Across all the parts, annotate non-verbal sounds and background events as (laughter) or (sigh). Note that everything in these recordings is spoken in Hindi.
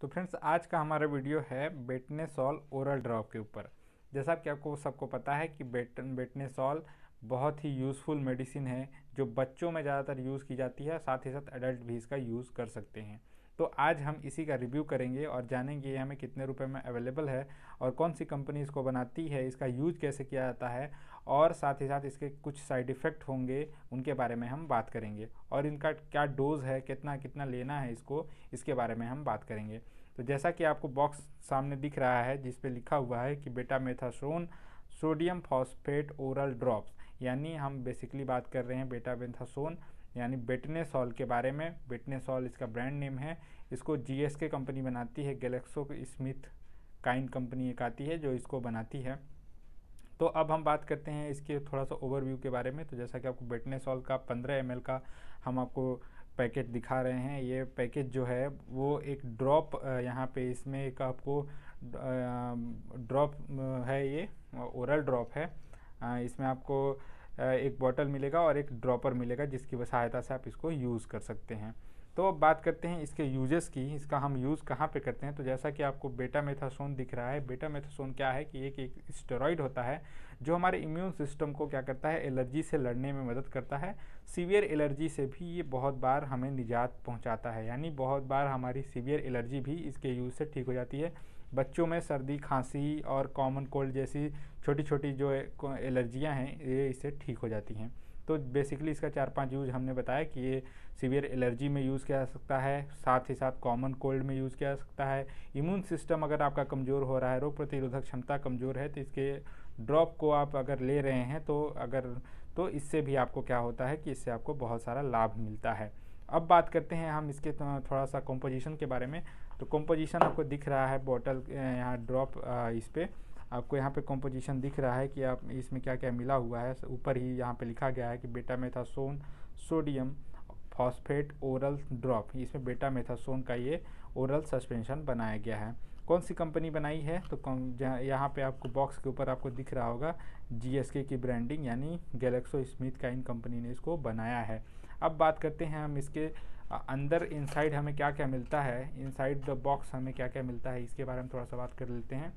तो फ्रेंड्स, आज का हमारा वीडियो है बेटनेसॉल ओरल ड्रॉप के ऊपर। जैसा कि आपको, सबको पता है कि बेट बेटनेसॉल बहुत ही यूज़फुल मेडिसिन है, जो बच्चों में ज़्यादातर यूज़ की जाती है, साथ ही साथ एडल्ट भी इसका यूज़ कर सकते हैं। तो आज हम इसी का रिव्यू करेंगे और जानेंगे ये हमें कितने रुपए में अवेलेबल है और कौन सी कंपनी इसको बनाती है, इसका यूज़ कैसे किया जाता है और साथ ही साथ इसके कुछ साइड इफ़ेक्ट होंगे, उनके बारे में हम बात करेंगे और इनका क्या डोज है, कितना कितना लेना है इसको, इसके बारे में हम बात करेंगे। तो जैसा कि आपको बॉक्स सामने दिख रहा है, जिस पे लिखा हुआ है कि betamethasone sodium phosphate oral drops यानी हम बेसिकली बात कर रहे हैं बेटा मेथासोन यानी बेटनेसॉल के बारे में। बेटनेसॉल इसका ब्रांड नेम है। इसको जीएसके कंपनी बनाती है। गैलेक्सो स्मिथ काइन कंपनी एक आती है जो इसको बनाती है। तो अब हम बात करते हैं इसके थोड़ा सा ओवरव्यू के बारे में। तो जैसा कि आपको बेटनेसॉल का 15 एम का हम आपको पैकेट दिखा रहे हैं। ये पैकेज जो है वो एक ड्रॉप यहाँ पे इसमें एक आपको ड्रॉप है ये, ओरल ड्रॉप है। इसमें आपको एक बॉटल मिलेगा और एक ड्रॉपर मिलेगा जिसकी सहायता से आप इसको यूज़ कर सकते हैं। तो अब बात करते हैं इसके यूजेस की, इसका हम यूज़ कहाँ पे करते हैं? तो जैसा कि आपको बेटा मेथासोन दिख रहा है बेटा मेथासोन क्या है कि एक एक स्टेरॉइड होता है जो हमारे इम्यून सिस्टम को क्या करता है? एलर्जी से लड़ने में मदद करता है। सीवियर एलर्जी से भी ये बहुत बार हमें निजात पहुँचाता है, यानी बहुत बार हमारी सीवियर एलर्जी भी इसके यूज़ से ठीक हो जाती है। बच्चों में सर्दी, खांसी और कॉमन कोल्ड जैसी छोटी छोटी जो एलर्जियाँ हैं, ये इससे ठीक हो जाती हैं। तो बेसिकली इसका चार पाँच यूज़ हमने बताया कि ये सीवियर एलर्जी में यूज़ किया जा सकता है, साथ ही साथ कॉमन कोल्ड में यूज़ किया जा सकता है। इम्यून सिस्टम अगर आपका कमज़ोर हो रहा है, रोग प्रतिरोधक क्षमता कमज़ोर है तो इसके ड्रॉप को आप अगर ले रहे हैं तो अगर तो इससे भी आपको क्या होता है कि इससे आपको बहुत सारा लाभ मिलता है। अब बात करते हैं हम इसके थोड़ा सा कॉम्पोजिशन के बारे में। तो कॉम्पोजिशन आपको दिख रहा है बॉटल यहाँ ड्रॉप इस पर आपको यहाँ पे कॉम्पोजिशन दिख रहा है कि आप इसमें क्या क्या मिला हुआ है। ऊपर ही यहाँ पे लिखा गया है कि betamethasone sodium phosphate oral drop इसमें बेटा मेथासोन का ये ओरल सस्पेंशन बनाया गया है। कौन सी कंपनी बनाई है? तो कौन यहाँ पे आपको बॉक्स के ऊपर आपको दिख रहा होगा जीएसके की ब्रांडिंग यानी गैलेक्सो स्मिथ का इन कंपनी ने इसको बनाया है। अब बात करते हैं हम इसके अंदर इनसाइड हमें क्या क्या मिलता है? इनसाइड द बॉक्स हमें क्या क्या मिलता है? इसके बारे में थोड़ा सा बात कर लेते हैं।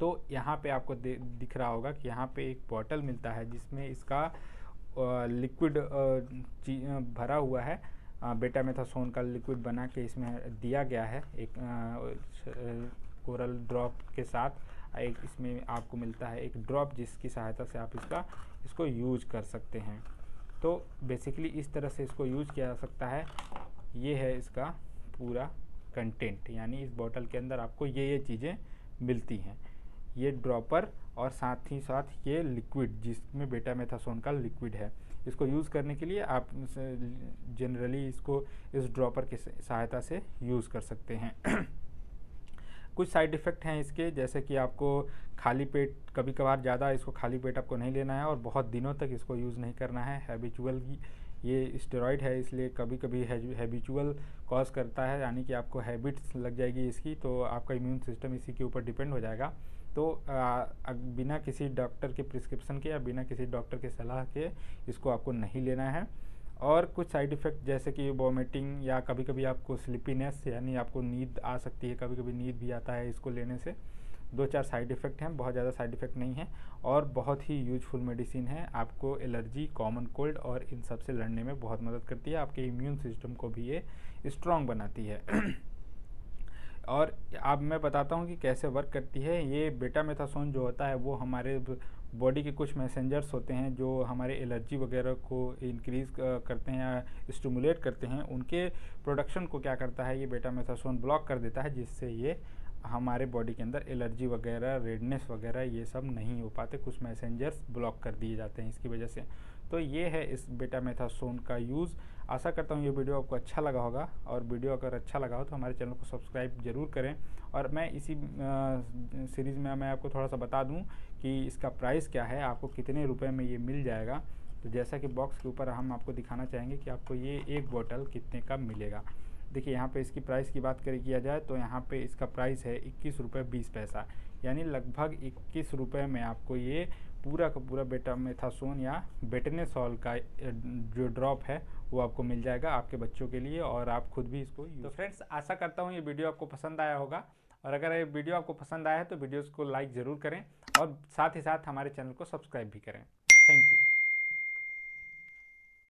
तो यहाँ पे आपको दिख रहा होगा कि यहाँ पे एक बॉटल मिलता है जिसमें इसका लिक्विड भरा हुआ है। बेटा मेथासोन का लिक्विड बना के इसमें दिया गया है। एक कोरल ड्रॉप के साथ एक इसमें आपको मिलता है एक ड्रॉप जिसकी सहायता से आप इसका, इसको यूज़ कर सकते हैं। तो बेसिकली इस तरह से इसको यूज़ किया जा सकता है। ये है इसका पूरा कंटेंट यानी इस बॉटल के अंदर आपको ये ये चीज़ें मिलती हैं। ये ड्रॉपर और साथ ही साथ ये लिक्विड जिसमें बेटा मेथासोन का लिक्विड है। इसको यूज़ करने के लिए आप जनरली इसको इस ड्रॉपर की सहायता से यूज़ कर सकते हैं। (clears throat) कुछ साइड इफ़ेक्ट हैं इसके जैसे कि आपको खाली पेट कभी कभार ज़्यादा इसको खाली पेट आपको नहीं लेना है और बहुत दिनों तक इसको यूज़ नहीं करना है। हैबिचुअल ये स्टेरॉइड है इसलिए कभी कभी हैबिचुअल कॉज करता है यानी कि आपको हैबिट्स लग जाएगी इसकी तो आपका इम्यून सिस्टम इसी के ऊपर डिपेंड हो जाएगा। तो आ, बिना किसी डॉक्टर के प्रिस्क्रिप्शन के या बिना किसी डॉक्टर के सलाह के इसको आपको नहीं लेना है। और कुछ साइड इफ़ेक्ट जैसे कि वॉमिटिंग या कभी कभी आपको स्लिपीनेस, यानी आपको नींद आ सकती है कभी कभी नींद भी आता है इसको लेने से। दो चार साइड इफ़ेक्ट हैं, बहुत ज़्यादा साइड इफ़ेक्ट नहीं है और बहुत ही यूजफुल मेडिसिन है। आपको एलर्जी, कॉमन कोल्ड और इन सबसे लड़ने में बहुत मदद करती है। आपके इम्यून सिस्टम को भी ये स्ट्रॉन्ग बनाती है। (clears throat) और अब मैं बताता हूँ कि कैसे वर्क करती है। ये बेटा मेथासोन जो होता है, वो हमारे बॉडी के कुछ मैसेंजर्स होते हैं, जो हमारे एलर्जी वगैरह को इंक्रीज़ करते हैं या स्टिमुलेट करते हैं। उनके प्रोडक्शन को क्या करता है, ये बेटा मेथासोन ब्लॉक कर देता है, जिससे ये हमारे बॉडी के अंदर एलर्जी वगैरह, रेडनेस वगैरह, ये सब नहीं हो पाते। कुछ मैसेंजर्स ब्लॉक कर दिए जाते हैं इसकी वजह से। तो ये है इस बेटा मेथासोन का यूज़ आशा करता हूँ ये वीडियो आपको अच्छा लगा होगा और वीडियो अगर अच्छा लगा हो तो हमारे चैनल को सब्सक्राइब ज़रूर करें। और मैं इसी सीरीज़ में मैं आपको थोड़ा सा बता दूँ कि इसका प्राइस क्या है, आपको कितने रुपये में ये मिल जाएगा। तो जैसा कि बॉक्स के ऊपर हम आपको दिखाना चाहेंगे कि आपको ये एक बोतल कितने का मिलेगा। देखिए, यहाँ पे इसकी प्राइस की बात करें किया जाए तो यहाँ पे इसका प्राइस है इक्कीस रुपये बीस पैसा। यानी लगभग इक्कीस रुपये में आपको ये पूरा का पूरा बेटा मेथासोन या बेटनेसॉल का जो ड्रॉप है, वो आपको मिल जाएगा आपके बच्चों के लिए और आप खुद भी इसको तो फ्रेंड्स आशा करता हूँ ये वीडियो आपको पसंद आया होगा। और अगर ये वीडियो आपको पसंद आया है तो वीडियोज़ को लाइक ज़रूर करें और साथ ही साथ हमारे चैनल को सब्सक्राइब भी करें। Thank you